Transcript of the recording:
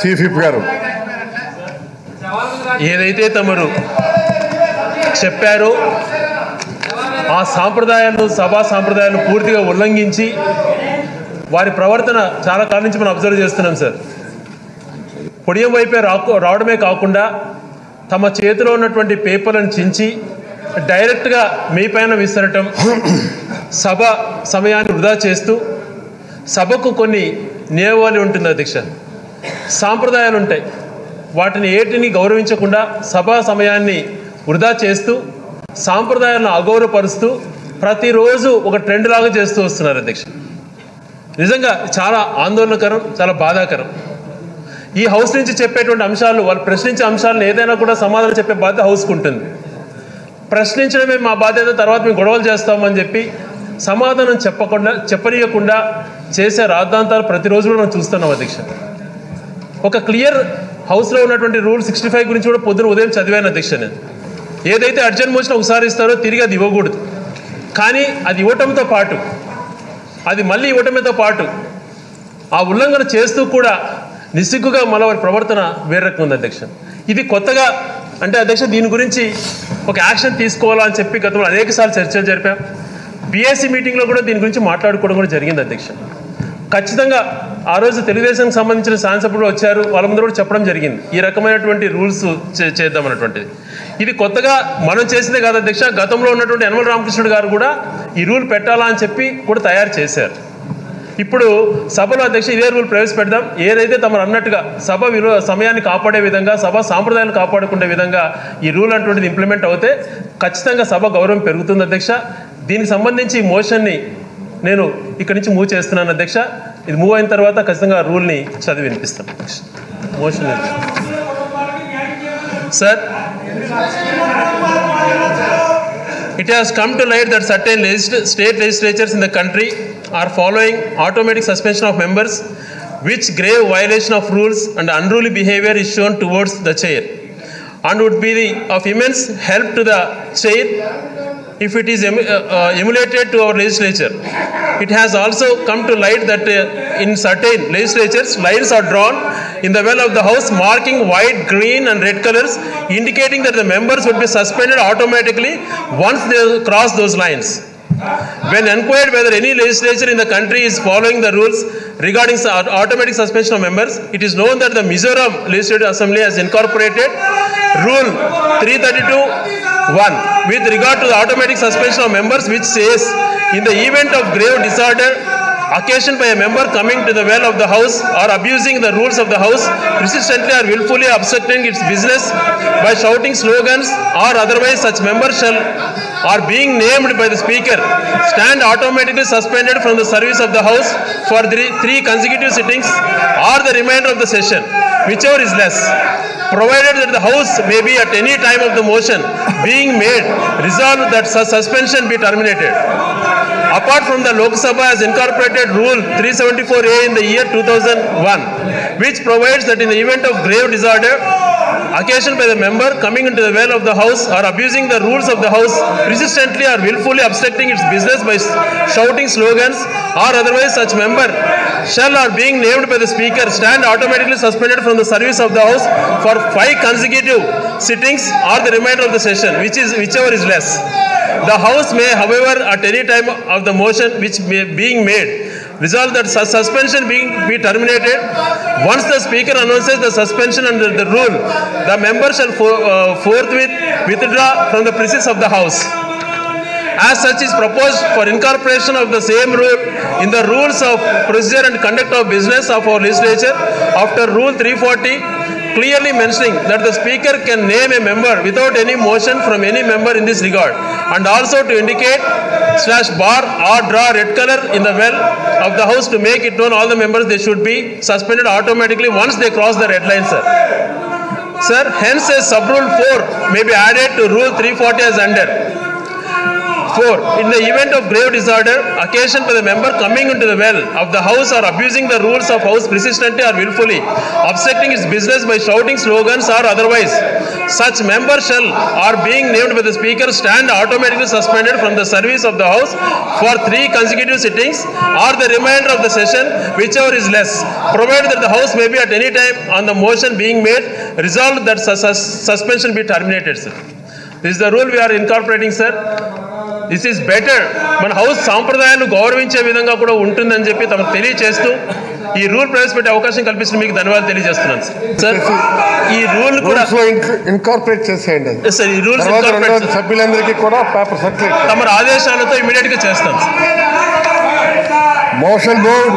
Chief whip గారు. ఏదైతే తమరు చెప్పారో ఆ సాంప్రదాయాలను సభా సాంప్రదాయాలను పూర్తిగా ఉల్లంఘించి వారి ప్రవర్తన చాలా కాలం నుంచి మనం అబ్జర్వ్ చేస్తున్నాం సార్. పొడియం వైపే రాకు రావడమే కాకుండా తమ చేతిలో ఉన్నటువంటి పేపర్లను చించి డైరెక్ట్గా మీ పైన విసరటం సభ సమయాన్ని వృధా చేస్తూ సభకు కొన్ని నియమావళి ఉంటుంది అధ్యక్ష. సాంప్రదాయాలు ఉంటాయి వాటిని ఏటిని గౌరవించకుండా సభా సమయాన్ని వృధా చేస్తూ సాంప్రదాయాలను అగౌరవపరుస్తూ ప్రతిరోజు ఒక ట్రెండ్ లాగా చేస్తూ వస్తున్నారు అధ్యక్ష. నిజంగా చాలా ఆందోళనకరం చాలా బాధాకరం. ఈ హౌస్ నుంచి చెప్పేటువంటి అంశాలు వాళ్ళు ప్రశ్నించే అంశాలను ఏదైనా కూడా సమాధానం చెప్పే బాధ్యత హౌస్కి ఉంటుంది ప్రశ్నించడమే మా బాధ్యత తర్వాత మేము గొడవలు చేస్తామని చెప్పి సమాధానం చెప్పకుండా చెప్పనీయకుండా చేసే రాద్ధాంతాలు ప్రతిరోజు కూడా మనం చూస్తున్నాం అధ్యక్ష. ఒక క్లియర్ హౌస్లో ఉన్నటువంటి రూల్ సిక్స్టీ ఫైవ్ గురించి కూడా పొద్దున ఉదయం చదివాను అధ్యక్ష నేను ఏదైతే అర్జెంట్ మోషన్ ఒకసారి ఇస్తారో తిరిగి అది ఇవ్వకూడదు. కానీ అది ఇవ్వటంతో పాటు అది మళ్ళీ ఇవ్వటంతో పాటు ఆ ఉల్లంఘన చేస్తూ కూడా నిస్సిగ్గుగా మన వారి ప్రవర్తన వేరే రకం ఉంది అధ్యక్ష ఇది కొత్తగా అంటే అధ్యక్ష దీని గురించి ఒక యాక్షన్ తీసుకోవాలా అని చెప్పి గతంలో అనేకసార్లు చర్చలు జరిపాం. బీఎస్సీ మీటింగ్లో కూడా దీని గురించి మాట్లాడుకోవడం కూడా జరిగింది అధ్యక్ష ఖచ్చితంగా ఆ రోజు తెలుగుదేశానికి సంబంధించిన శాసనసభ్యులు వచ్చారు. వాళ్ళ ముందు కూడా చెప్పడం జరిగింది. ఈ రకమైనటువంటి రూల్స్ చే- చేద్దామన్నటువంటిది ఇది కొత్తగా మనం చేసిందే కాదు అధ్యక్ష. గతంలో ఉన్నటువంటి యనమల రామకృష్ణుడు గారు కూడా ఈ రూల్ పెట్టాలా అని చెప్పి కూడా తయారు చేశారు. ఇప్పుడు సభలో అధ్యక్ష ఇదే రూల్ ప్రవేశపెడదాం. ఏదైతే తమరు అన్నట్టుగా సభ విలువ సమయాన్ని కాపాడే విధంగా సభ సాంప్రదాయాలు కాపాడుకునే విధంగా ఈ రూల్ అటువంటిది ఇంప్లిమెంట్ అవుతే ఖచ్చితంగా సభ గౌరవం పెరుగుతుంది అధ్యక్ష. దీనికి సంబంధించి ఈ మోషన్ని నేను ఇక్కడి నుంచి మూవ్ చేస్తున్నాను అధ్యక్ష. ఇది మూవ్ అయిన తర్వాత ఖచ్చితంగా ఆ రూల్ని చదివి వినిపిస్తాను అధ్యక్ష motion sir It has come to light that certain legis- state legislatures in the country are following automatic suspension of members, which grave violation of rules and unruly behavior is shown towards the chair, and would be the, of immense help to the chair if it is uh, uh, emulated to our legislature. It has also come to light that uh, in certain legislatures, lines are drawn in the well of the house marking white, green, and red colors, indicating that the members would be suspended automatically once they cross those lines. When inquired whether any legislature in the country is following the rules regarding automatic suspension of members, it is known that the Mizoram Legislative Assembly has incorporated Rule 332 1 with regard to the automatic suspension of members, which says, in the event of grave disorder occasioned by a member coming to the well of the house or abusing the rules of the house, persistently or willfully obstructing its business by shouting slogans or otherwise such member shall or being named by the speaker stand automatically suspended from the service of the house for three consecutive sittings or the remainder of the session, whichever is less provided that the house may be at any time of the motion being made resolved that such suspension be terminated. Apart from the Lok Sabha has incorporated Rule 374A in the year 2001, which provides that in the event of grave disorder occasioned by the member coming into the well of the house or abusing the rules of the house persistently or willfully obstructing its business by shouting slogans or otherwise such member shall or being named by the speaker stand automatically suspended from the service of the house for five consecutive sittings or the remainder of the session which is whichever is less. The house may however at any time of the motion which may being made resolve that such suspension being be terminated. Once the speaker announces the suspension under the rule the member shall for, uh, forthwith withdraw from the premises of the house. As such is proposed for incorporation of the same rule in the rules of procedure and conduct of business of our legislature after rule 340 clearly mentioning that the speaker can name a member without any motion from any member in this regard. And also to indicate slash bar or draw red color in the well of the house to make it known all the members they should be suspended automatically once they cross the red line sir. Sir hence a sub rule 4 may be added to rule 340 as under 4. In the event of grave disorder occasioned by the member coming into the well of the house or abusing the rules of house persistently or willfully, obstructing its business by shouting slogans or otherwise, such member shall or being named by the speaker stand automatically suspended from the service of the house for three consecutive sittings or the remainder of the session whichever is less provided that the house may be at any time on the motion being made resolved that sus- sus- suspension be terminated sir this is the rule we are incorporating sir this is better మన house సాంప్రదాయాలు గౌరవించే విధంగా కూడా ఉంటుందని చెప్పి తమకు తెలియచేస్తూ ఈ రూల్ ప్రవేశపెట్టే అవకాశం కల్పించిన మీకు ధన్యవాదాలు తెలియజేస్తున్నాను. సార్ సార్ ఈ రూల్ కూడా ఇన్కార్పొరేట్ చేసేయండి sir, ఈ రూల్స్ సభ్యులందరికీ కూడా పేపర్ సర్క్యులేట్ తమ ఆదేశాలతో ఇమీడియట్గా చేస్తాం సార్ మోషన్ బోర్డ్